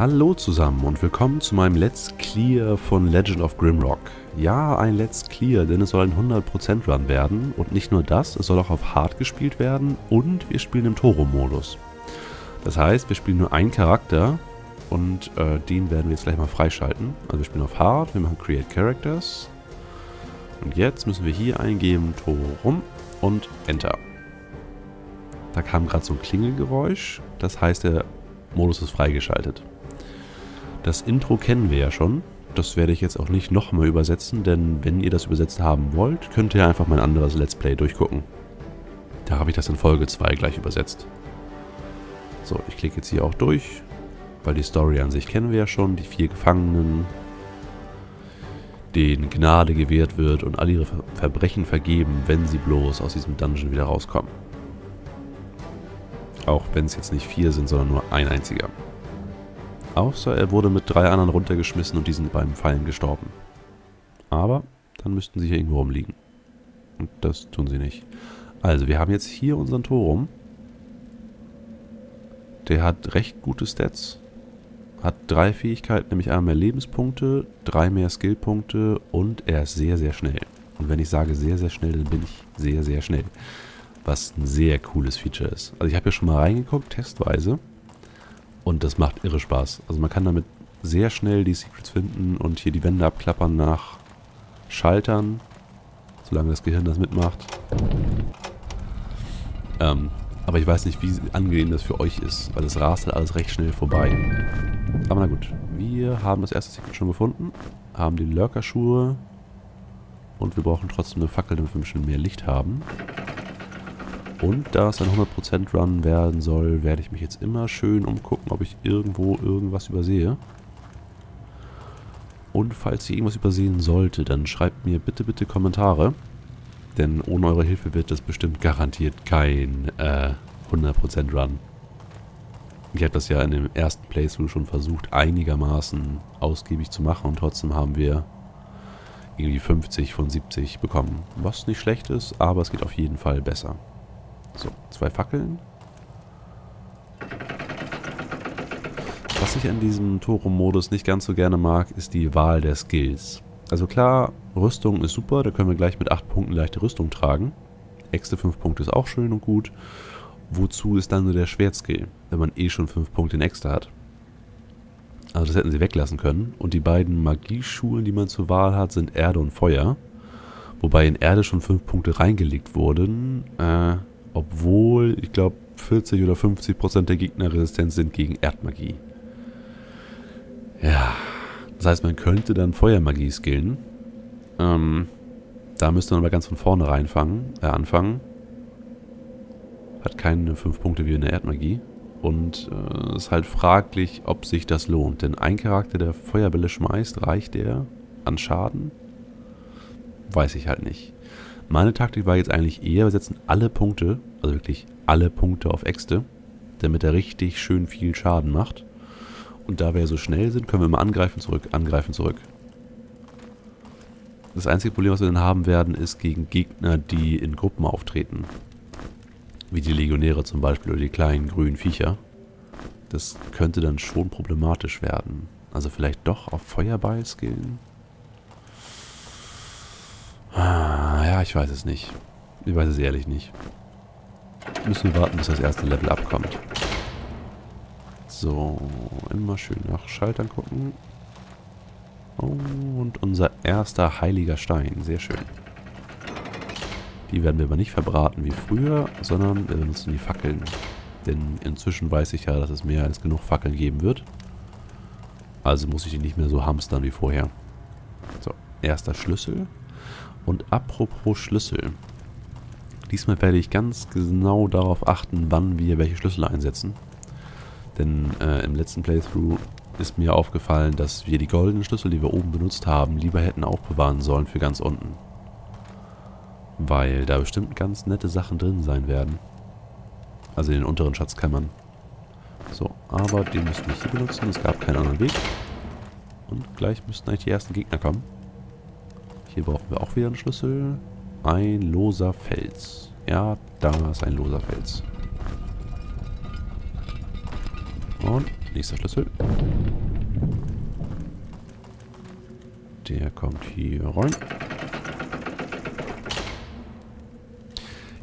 Hallo zusammen und willkommen zu meinem Let's Clear von Legend of Grimrock. Ja, ein Let's Clear, denn es soll ein 100% Run werden und nicht nur das, es soll auch auf Hard gespielt werden und wir spielen im Toro-Modus. Das heißt, wir spielen nur einen Charakter und äh, den werden wir jetzt gleich mal freischalten. Also wir spielen auf Hard, wir machen Create Characters und jetzt müssen wir hier eingeben Torum und Enter. Da kam gerade so ein Klingelgeräusch, das heißt der Modus ist freigeschaltet. Das Intro kennen wir ja schon. Das werde ich jetzt auch nicht nochmal übersetzen, denn wenn ihr das übersetzt haben wollt, könnt ihr einfach mein anderes Let's Play durchgucken. Da habe ich das in Folge 2 gleich übersetzt. So, ich klicke jetzt hier auch durch, weil die Story an sich kennen wir ja schon. Die vier Gefangenen, denen Gnade gewährt wird und all ihre Verbrechen vergeben, wenn sie bloß aus diesem Dungeon wieder rauskommen. Auch wenn es jetzt nicht vier sind, sondern nur ein einziger. Außer er wurde mit drei anderen runtergeschmissen und die sind beim Fallen gestorben. Aber dann müssten sie hier irgendwo rumliegen. Und das tun sie nicht. Also, wir haben jetzt hier unseren Torum. Der hat recht gute Stats. Hat drei Fähigkeiten, nämlich einmal mehr Lebenspunkte, drei mehr Skillpunkte und er ist sehr, sehr schnell. Und wenn ich sage sehr, sehr schnell, dann bin ich sehr, sehr schnell. Was ein sehr cooles Feature ist. Also ich habe ja schon mal reingeguckt, testweise. Und das macht irre Spaß. Also man kann damit sehr schnell die Secrets finden und hier die Wände abklappern nach Schaltern, solange das Gehirn das mitmacht. Ähm, aber ich weiß nicht, wie angenehm das für euch ist, weil das rast halt alles recht schnell vorbei. Aber na gut, wir haben das erste Secret schon gefunden, haben die Lurkerschuhe und wir brauchen trotzdem eine Fackel, damit wir ein bisschen mehr Licht haben. Und da es ein 100% Run werden soll, werde ich mich jetzt immer schön umgucken, ob ich irgendwo irgendwas übersehe. Und falls ich irgendwas übersehen sollte, dann schreibt mir bitte, bitte Kommentare. Denn ohne eure Hilfe wird das bestimmt garantiert kein äh, 100% Run. Ich habe das ja in dem ersten Playthrough schon versucht, einigermaßen ausgiebig zu machen und trotzdem haben wir irgendwie 50 von 70 bekommen. Was nicht schlecht ist, aber es geht auf jeden Fall besser. So, zwei Fackeln. Was ich an diesem Toro-Modus nicht ganz so gerne mag, ist die Wahl der Skills. Also klar, Rüstung ist super, da können wir gleich mit 8 Punkten leichte Rüstung tragen. Äxte 5 Punkte ist auch schön und gut. Wozu ist dann nur der Schwertskill, wenn man eh schon 5 Punkte in Äxte hat? Also das hätten sie weglassen können. Und die beiden Magieschulen, die man zur Wahl hat, sind Erde und Feuer. Wobei in Erde schon 5 Punkte reingelegt wurden. Äh, obwohl, ich glaube, 40 oder 50 Prozent der Gegner resistent sind gegen Erdmagie. Ja, das heißt, man könnte dann Feuermagie skillen. Ähm, da müsste man aber ganz von vorne reinfangen, äh, anfangen. Hat keine 5 Punkte wie in der Erdmagie. Und es äh, ist halt fraglich, ob sich das lohnt. Denn ein Charakter, der Feuerbälle schmeißt, reicht der an Schaden? Weiß ich halt nicht. Meine Taktik war jetzt eigentlich eher, wir setzen alle Punkte, also wirklich alle Punkte auf Äxte, damit er richtig schön viel Schaden macht. Und da wir so schnell sind, können wir immer angreifen, zurück, angreifen, zurück. Das einzige Problem, was wir dann haben werden, ist gegen Gegner, die in Gruppen auftreten. Wie die Legionäre zum Beispiel oder die kleinen grünen Viecher. Das könnte dann schon problematisch werden. Also vielleicht doch auf Feuerball skillen? Ah, ich weiß es nicht. Ich weiß es ehrlich nicht. Müssen wir warten, bis das erste Level abkommt. So, immer schön nach Schaltern gucken. Oh, und unser erster heiliger Stein. Sehr schön. Die werden wir aber nicht verbraten wie früher, sondern wir benutzen die Fackeln. Denn inzwischen weiß ich ja, dass es mehr als genug Fackeln geben wird. Also muss ich die nicht mehr so hamstern wie vorher. So, erster Schlüssel. Und apropos Schlüssel. Diesmal werde ich ganz genau darauf achten, wann wir welche Schlüssel einsetzen. Denn äh, im letzten Playthrough ist mir aufgefallen, dass wir die goldenen Schlüssel, die wir oben benutzt haben, lieber hätten aufbewahren sollen für ganz unten. Weil da bestimmt ganz nette Sachen drin sein werden. Also in den unteren Schatzkammern. So, aber den müssen wir hier benutzen. Es gab keinen anderen Weg. Und gleich müssten eigentlich die ersten Gegner kommen. Hier brauchen wir auch wieder einen Schlüssel. Ein loser Fels. Ja, da ist ein loser Fels. Und nächster Schlüssel. Der kommt hier rein.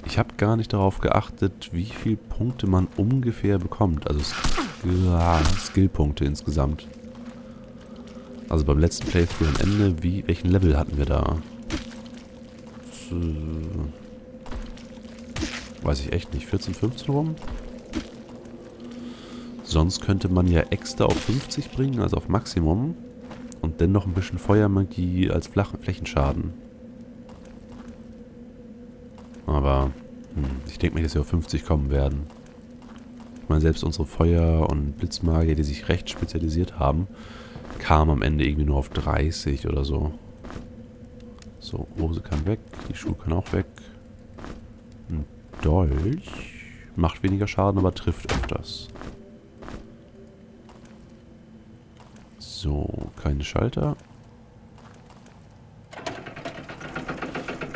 Ich habe gar nicht darauf geachtet, wie viele Punkte man ungefähr bekommt. Also Skillpunkte insgesamt. Also beim letzten Playthrough am Ende, wie, welchen Level hatten wir da? Das, äh, weiß ich echt nicht. 14, 15 rum? Sonst könnte man ja extra auf 50 bringen, also auf Maximum. Und dann noch ein bisschen Feuermagie als flachen Flächenschaden. Aber hm, ich denke mir, dass wir auf 50 kommen werden. Ich meine, selbst unsere Feuer- und Blitzmagier, die sich recht spezialisiert haben, kamen am Ende irgendwie nur auf 30 oder so. So, Hose kann weg, die Schuhe kann auch weg. Ein Dolch macht weniger Schaden, aber trifft öfters. So, keine Schalter.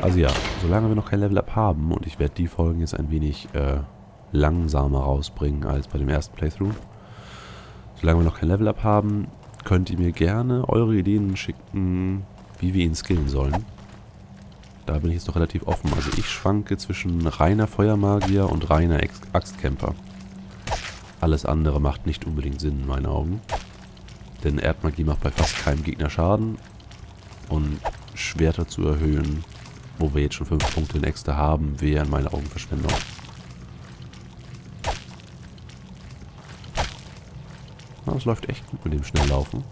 Also ja, solange wir noch kein Level-Up haben und ich werde die Folgen jetzt ein wenig äh, langsamer rausbringen als bei dem ersten Playthrough. Solange wir noch kein Level-Up haben, könnt ihr mir gerne eure Ideen schicken, wie wir ihn skillen sollen. Da bin ich jetzt noch relativ offen. Also ich schwanke zwischen reiner Feuermagier und reiner Axtkämpfer. Alles andere macht nicht unbedingt Sinn in meinen Augen. Denn Erdmagie macht bei fast keinem Gegner Schaden. Und Schwerter zu erhöhen, wo wir jetzt schon 5 Punkte in extra haben, wäre in meinen Augen Verschwendung. Das läuft echt gut mit dem Schnelllaufen.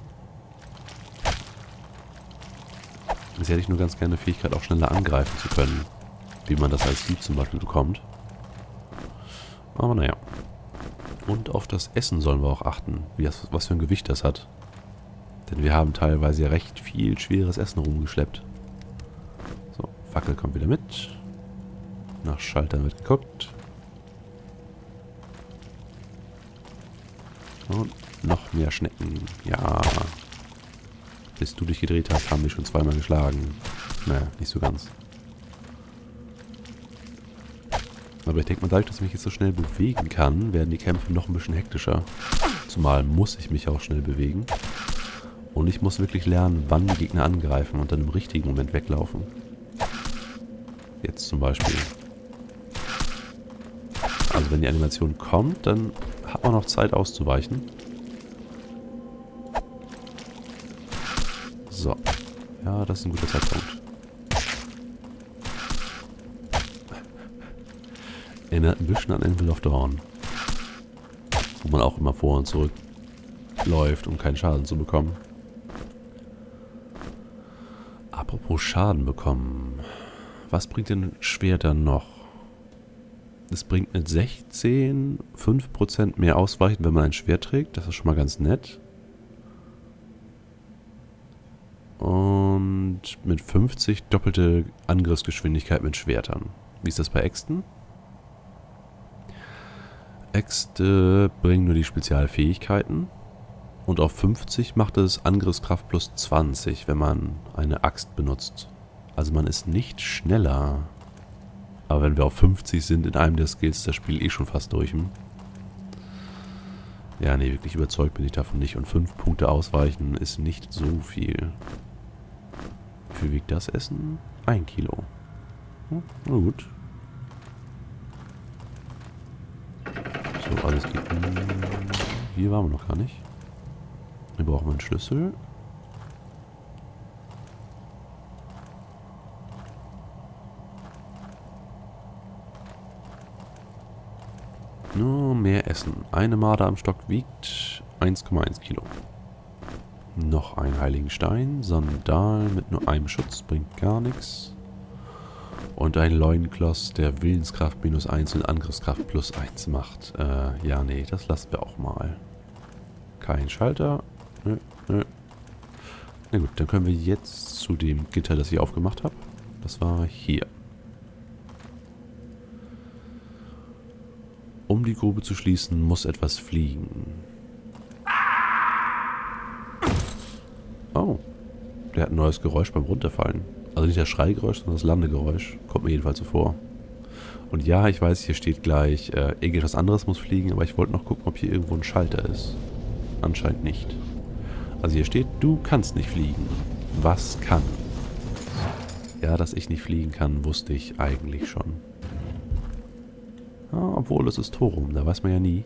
Jetzt hätte ich nur ganz gerne die Fähigkeit, auch schneller angreifen zu können. Wie man das als Dieb zum Beispiel bekommt. Aber naja. Und auf das Essen sollen wir auch achten, das, was für ein Gewicht das hat. Denn wir haben teilweise ja recht viel schweres Essen rumgeschleppt. So, Fackel kommt wieder mit. Nach Schaltern wird geguckt. Und noch mehr Schnecken. Ja. Bis du dich gedreht hast, haben wir schon zweimal geschlagen. Naja, nicht so ganz. Aber ich denke mal, dadurch, dass ich mich jetzt so schnell bewegen kann, werden die Kämpfe noch ein bisschen hektischer. Zumal muss ich mich auch schnell bewegen. Und ich muss wirklich lernen, wann die Gegner angreifen und dann im richtigen Moment weglaufen. Jetzt zum Beispiel. Also wenn die Animation kommt, dann hat man noch Zeit auszuweichen. So. Ja, das ist ein guter Zeitpunkt. Erinnert ein bisschen an Anvil of Dawn. Wo man auch immer vor und zurück läuft, um keinen Schaden zu bekommen. Apropos Schaden bekommen. Was bringt denn Schwerter noch? Es bringt mit 16 5% mehr Ausweichen, wenn man ein Schwert trägt. Das ist schon mal ganz nett. Und mit 50 doppelte Angriffsgeschwindigkeit mit Schwertern. Wie ist das bei Äxten? Äxte bringen nur die Spezialfähigkeiten. Und auf 50 macht es Angriffskraft plus 20, wenn man eine Axt benutzt. Also man ist nicht schneller. Aber wenn wir auf 50 sind in einem der Skills, das Spiel eh schon fast durch. Hm? Ja, nee, wirklich überzeugt bin ich davon nicht. Und 5 Punkte ausweichen ist nicht so viel. Wie viel wiegt das Essen? Ein Kilo. Hm, na gut. So, alles geht. Hier waren wir noch gar nicht. Hier brauchen wir einen Schlüssel. Nur mehr Essen. Eine Marder am Stock wiegt 1,1 Kilo. Noch ein Heiligenstein. Sandal mit nur einem Schutz bringt gar nichts. Und ein Leunkloss, der Willenskraft minus 1 und Angriffskraft plus 1 macht. Äh, ja, nee, das lassen wir auch mal. Kein Schalter. Nö, nö. Na gut, dann können wir jetzt zu dem Gitter, das ich aufgemacht habe. Das war hier. Um die Grube zu schließen, muss etwas fliegen. Oh. Der hat ein neues Geräusch beim Runterfallen. Also nicht das Schreigeräusch, sondern das Landegeräusch. Kommt mir jedenfalls so vor. Und ja, ich weiß, hier steht gleich, äh, irgendetwas anderes muss fliegen, aber ich wollte noch gucken, ob hier irgendwo ein Schalter ist. Anscheinend nicht. Also hier steht, du kannst nicht fliegen. Was kann? Ja, dass ich nicht fliegen kann, wusste ich eigentlich schon. Ja, obwohl, es ist Torum, da weiß man ja nie.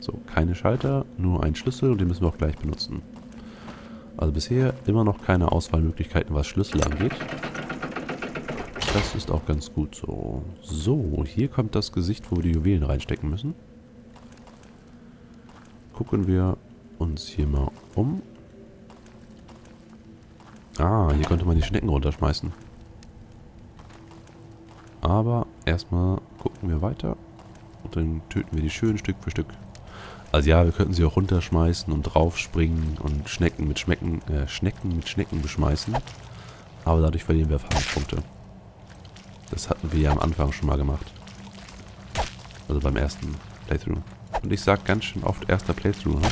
So, keine Schalter, nur ein Schlüssel und den müssen wir auch gleich benutzen. Also bisher immer noch keine Auswahlmöglichkeiten, was Schlüssel angeht. Das ist auch ganz gut so. So, hier kommt das Gesicht, wo wir die Juwelen reinstecken müssen. Gucken wir uns hier mal um. Ah, hier konnte man die Schnecken runterschmeißen. Aber erstmal gucken wir weiter. Und dann töten wir die schön Stück für Stück. Also ja, wir könnten sie auch runterschmeißen und draufspringen und Schnecken mit Schmecken, äh, Schnecken mit Schnecken beschmeißen. Aber dadurch verlieren wir Erfahrungspunkte. Das hatten wir ja am Anfang schon mal gemacht. Also beim ersten Playthrough. Und ich sag ganz schön oft erster Playthrough, ne?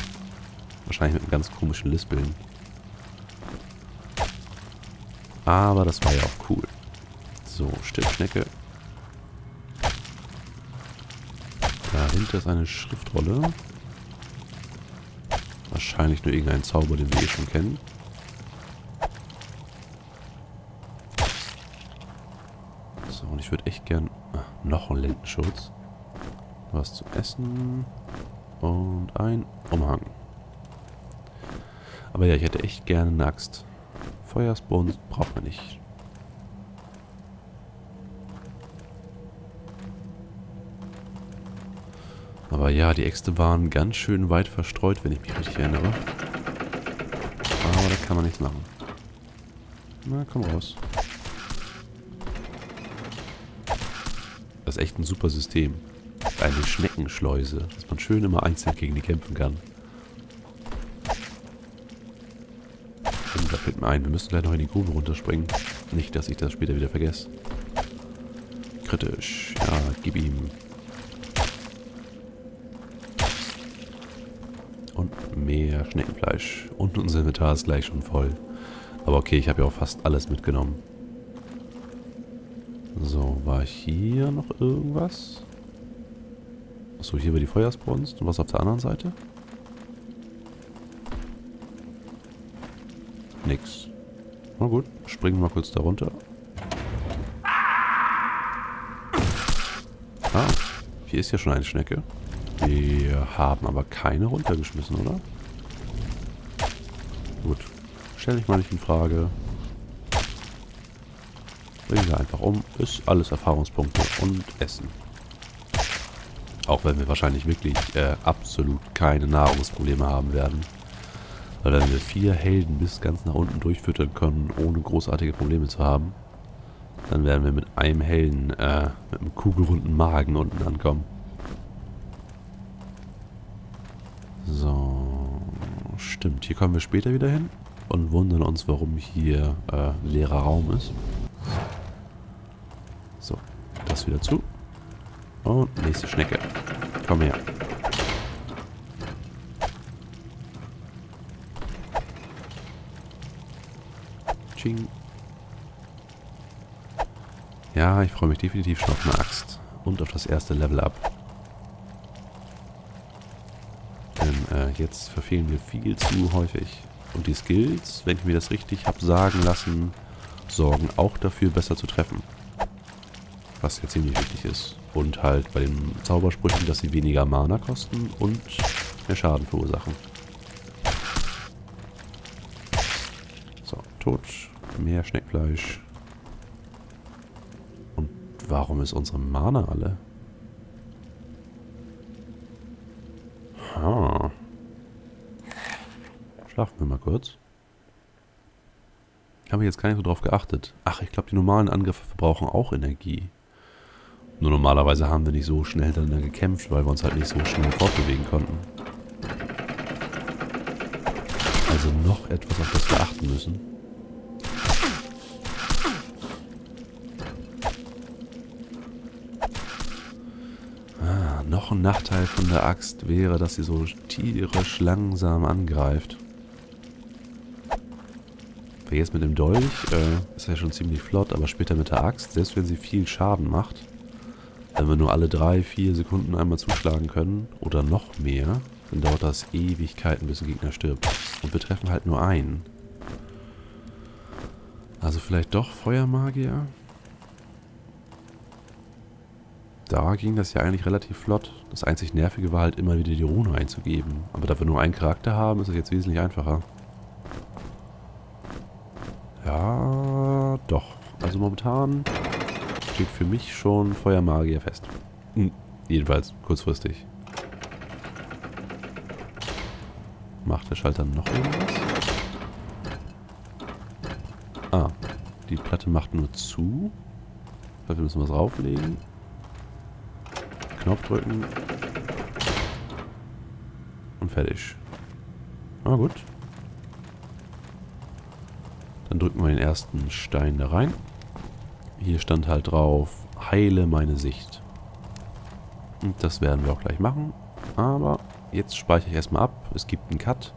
Wahrscheinlich mit einem ganz komischen Lispeln. Aber das war ja auch cool. So, Stiftschnecke. Dahinter ist eine Schriftrolle. Wahrscheinlich nur irgendein Zauber, den wir eh schon kennen. So, und ich würde echt gern... Ach, noch einen Lendenschutz. Was zu essen. Und ein Umhang. Aber ja, ich hätte echt gerne eine Axt. Feuersbrunst braucht man nicht. Aber ja, die Äxte waren ganz schön weit verstreut, wenn ich mich richtig erinnere. Aber da kann man nichts machen. Na, komm raus. Das ist echt ein super System. Eine Schneckenschleuse, dass man schön immer einzeln gegen die kämpfen kann. Und da fällt mir ein, wir müssen gleich noch in die Grube runterspringen. Nicht, dass ich das später wieder vergesse. Kritisch. Ja, gib ihm. Mehr Schneckenfleisch. Und unser Inventar ist gleich schon voll. Aber okay, ich habe ja auch fast alles mitgenommen. So, war hier noch irgendwas? Achso, hier war die Feuersbrunst. Und was auf der anderen Seite? Nix. Na gut, springen wir mal kurz da runter. Ah, hier ist ja schon eine Schnecke. Wir haben aber keine runtergeschmissen, oder? Gut. Stell dich mal nicht in Frage. Bringen wir einfach um. Ist alles Erfahrungspunkte und Essen. Auch wenn wir wahrscheinlich wirklich äh, absolut keine Nahrungsprobleme haben werden. Weil wenn wir vier Helden bis ganz nach unten durchfüttern können, ohne großartige Probleme zu haben, dann werden wir mit einem Helden äh, mit einem kugelrunden Magen unten ankommen. So, stimmt. Hier kommen wir später wieder hin und wundern uns, warum hier äh, leerer Raum ist. So, das wieder zu. Und nächste Schnecke. Komm her. Ching. Ja, ich freue mich definitiv schon auf eine Axt. Und auf das erste Level up. Äh, jetzt verfehlen wir viel zu häufig. Und die Skills, wenn ich mir das richtig habe sagen lassen, sorgen auch dafür, besser zu treffen. Was ja ziemlich wichtig ist. Und halt bei den Zaubersprüchen, dass sie weniger Mana kosten und mehr Schaden verursachen. So, tot. Mehr Schneckfleisch. Und warum ist unsere Mana alle? Schlafen wir mal kurz. Habe ich jetzt gar nicht so drauf geachtet. Ach, ich glaube, die normalen Angriffe verbrauchen auch Energie. Nur normalerweise haben wir nicht so schnell dann gekämpft, weil wir uns halt nicht so schnell fortbewegen konnten. Also noch etwas, auf das wir achten müssen. Ah, noch ein Nachteil von der Axt wäre, dass sie so tierisch langsam angreift. Weil jetzt mit dem Dolch äh, ist ja schon ziemlich flott, aber später mit der Axt, selbst wenn sie viel Schaden macht, Wenn wir nur alle drei, vier Sekunden einmal zuschlagen können oder noch mehr, dann dauert das Ewigkeiten, bis ein Gegner stirbt. Und wir treffen halt nur einen. Also vielleicht doch Feuermagier? Da ging das ja eigentlich relativ flott. Das einzig Nervige war halt immer wieder die Rune einzugeben. Aber da wir nur einen Charakter haben, ist es jetzt wesentlich einfacher. Ja, doch. Also momentan steht für mich schon Feuermagier fest. Hm, jedenfalls kurzfristig. Macht der Schalter noch irgendwas? Ah, die Platte macht nur zu. Dafür müssen wir es rauflegen. Knopf drücken. Und fertig. Ah, gut. Dann drücken wir den ersten Stein da rein. Hier stand halt drauf, heile meine Sicht. Und das werden wir auch gleich machen. Aber jetzt speichere ich erstmal ab. Es gibt einen Cut.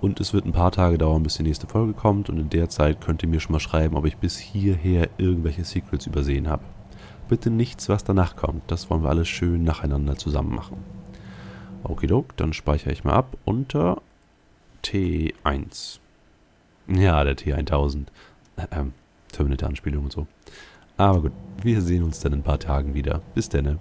Und es wird ein paar Tage dauern, bis die nächste Folge kommt. Und in der Zeit könnt ihr mir schon mal schreiben, ob ich bis hierher irgendwelche Secrets übersehen habe. Bitte nichts, was danach kommt. Das wollen wir alles schön nacheinander zusammen machen. Okidok, dann speichere ich mal ab unter T1. Ja, der T1000. Ähm, Terminator-Anspielung und so. Aber gut, wir sehen uns dann in ein paar Tagen wieder. Bis dann.